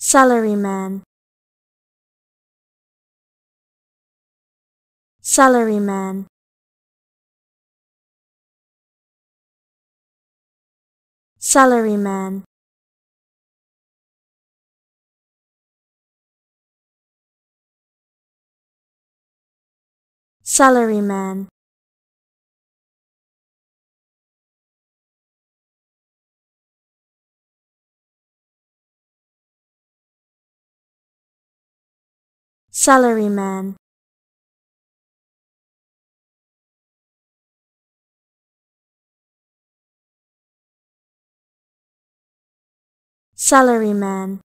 salaryman. Salaryman. Salaryman. Salaryman salaryman salaryman